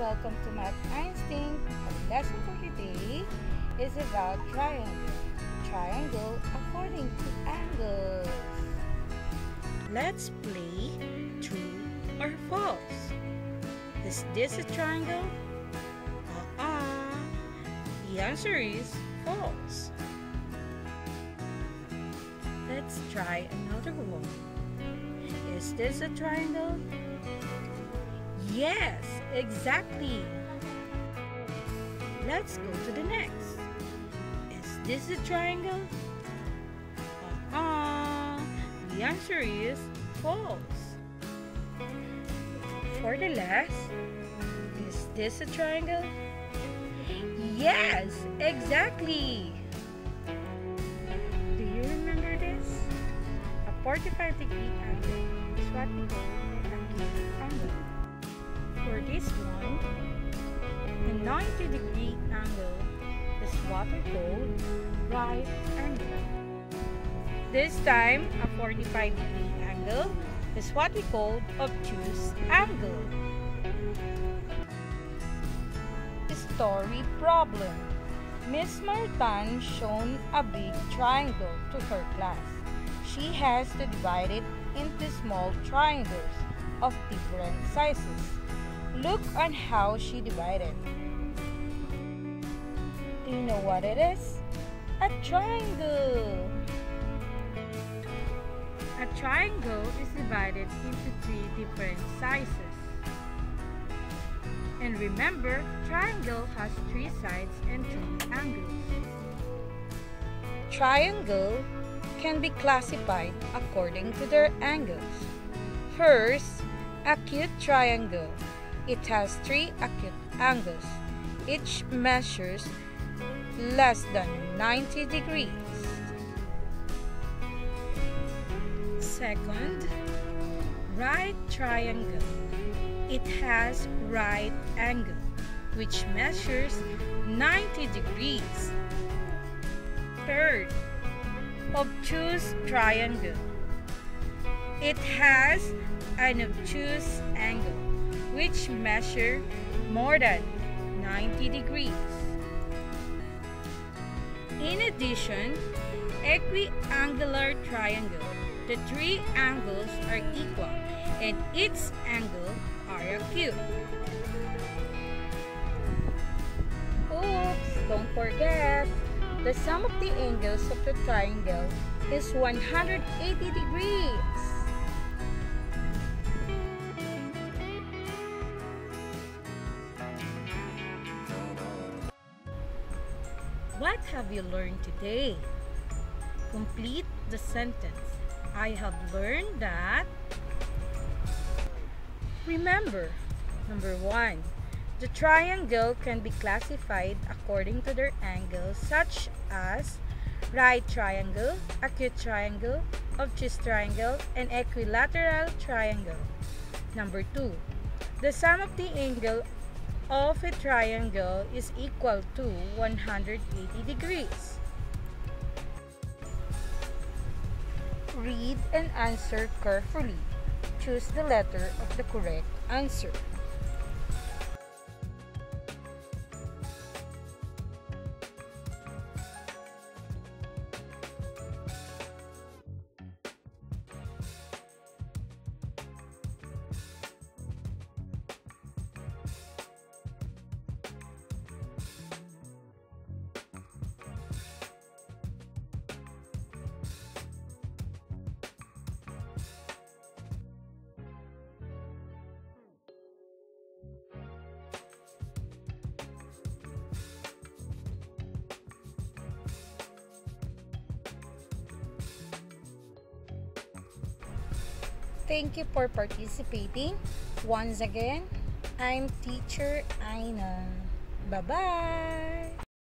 welcome to Math Einstein. Our lesson for today is about triangle. Triangle according to angles. Let's play true or false. Is this a triangle? Uh-uh. The answer is false. Let's try another one. Is this a triangle? Yes, exactly. Let's go to the next. Is this a triangle? Uh-uh. The answer is false. For the last, is this a triangle? Yes, exactly. Do you remember this? A 45 degree angle is what we call an angle. 90 degree angle is what we call right angle. This time, a 45 degree angle is what we call obtuse angle. Story problem. Miss Martin shown a big triangle to her class. She has to divide it into small triangles of different sizes. Look on how she divided. You know what it is? A triangle. A triangle is divided into three different sizes. And remember, triangle has three sides and three angles. Triangle can be classified according to their angles. First, acute triangle. It has three acute angles. Each measures less than 90 degrees. Second, right triangle. It has right angle, which measures 90 degrees. Third, obtuse triangle. It has an obtuse angle, which measures more than 90 degrees. In addition, equiangular triangle. The three angles are equal and its angle are acute. Oops, don't forget, the sum of the angles of the triangle is 180 degrees. What have you learned today? Complete the sentence. I have learned that Remember, number one, the triangle can be classified according to their angles such as right triangle, acute triangle, obtuse triangle, and equilateral triangle. Number two, the sum of the angle of a triangle is equal to 180 degrees. Read and answer carefully choose the letter of the correct answer. Thank you for participating. Once again, I'm teacher Aina. Bye-bye!